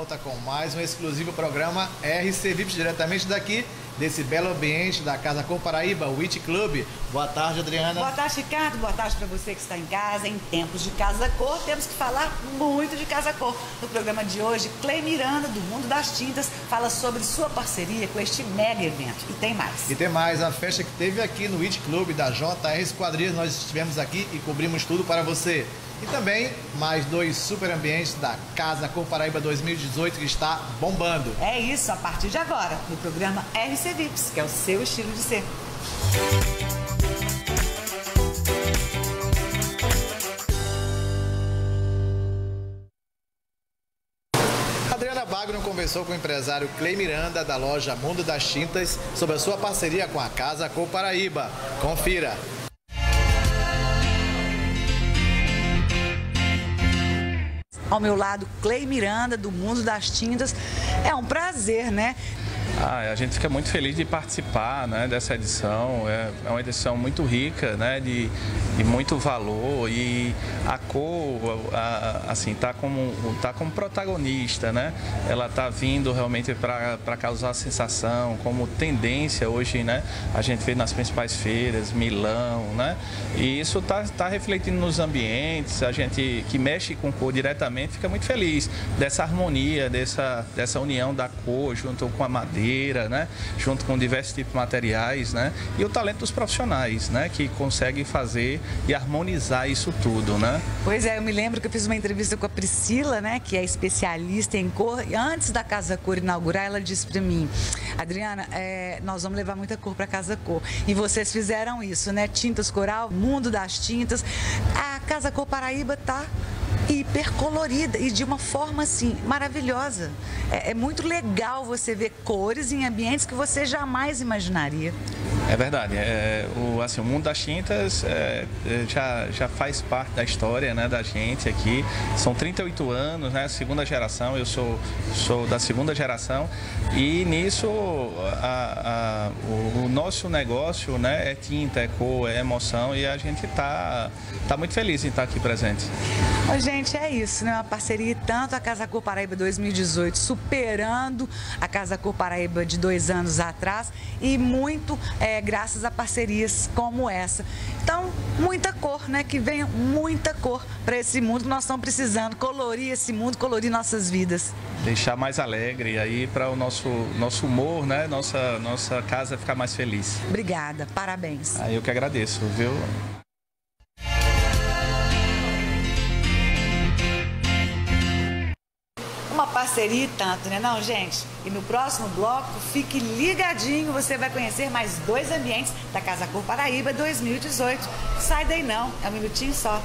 Volta com mais um exclusivo programa RC Vips, diretamente daqui, desse belo ambiente da Casa Cor Paraíba, Witch Club. Boa tarde, Adriana. Boa tarde, Ricardo. Boa tarde para você que está em casa. Em tempos de Casa Cor, temos que falar muito de Casa Cor. No programa de hoje, Clay Miranda, do Mundo das Tintas, fala sobre sua parceria com este mega evento. E tem mais. E tem mais, a festa que teve aqui no Witch Club da JR Esquadrias, nós estivemos aqui e cobrimos tudo para você. E também mais dois super ambientes da Casa Cor Paraíba 2018 que está bombando. É isso, a partir de agora, no programa RC Vips, que é o seu estilo de ser. Adriana Bagno conversou com o empresário Clay Miranda da loja Mundo das Tintas sobre a sua parceria com a Casa Cor Paraíba. Confira. Ao meu lado, Clay Miranda, do Mundo das Tintas. É um prazer, né? Ah, a gente fica muito feliz de participar né, dessa edição. É, é uma edição muito rica, né, de, de muito valor e a cor, a, assim, tá como tá como protagonista, né? Ela tá vindo realmente para causar sensação, como tendência hoje, né? A gente vê nas principais feiras, Milão, né? E isso tá, tá refletindo nos ambientes. A gente que mexe com cor diretamente fica muito feliz dessa harmonia, dessa dessa união da cor junto com a madeira, né? Junto com diversos tipos de materiais, né? E o talento dos profissionais, né? Que conseguem fazer e harmonizar isso tudo, né? Pois é, eu me lembro que eu fiz uma entrevista com a Priscila, né? Que é especialista em cor. E antes da Casa Cor inaugurar, ela disse para mim, Adriana, é, nós vamos levar muita cor para Casa Cor. E vocês fizeram isso, né? Tintas Coral, Mundo das Tintas. A Casa Cor Paraíba tá hiper colorida e de uma forma assim maravilhosa. É, é, muito legal você ver cores em ambientes que você jamais imaginaria. É verdade. É, o, assim, o mundo das tintas é, já, já faz parte da história né, da gente aqui. São 38 anos, né, segunda geração, eu sou, sou da segunda geração e nisso a, a, o, o, nosso negócio né, é tinta, é cor, é emoção e a gente está tá muito feliz em estar aqui presente. Ô, gente, é isso, né? Uma parceria tanto a Casa Cor Paraíba 2018 superando a Casa Cor Paraíba de dois anos atrás e muito é, graças a parcerias como essa. Então, muita cor, né? Que venha muita cor para esse mundo que nós estamos precisando, colorir esse mundo, colorir nossas vidas. Deixar mais alegre aí para o nosso, nosso humor, né? Nossa, nossa casa ficar mais feliz. Obrigada, parabéns. Aí eu que agradeço, viu? parceria e tanto, né não, gente? E no próximo bloco, fique ligadinho, você vai conhecer mais dois ambientes da Casa Cor Paraíba 2018. Sai daí não, é um minutinho só.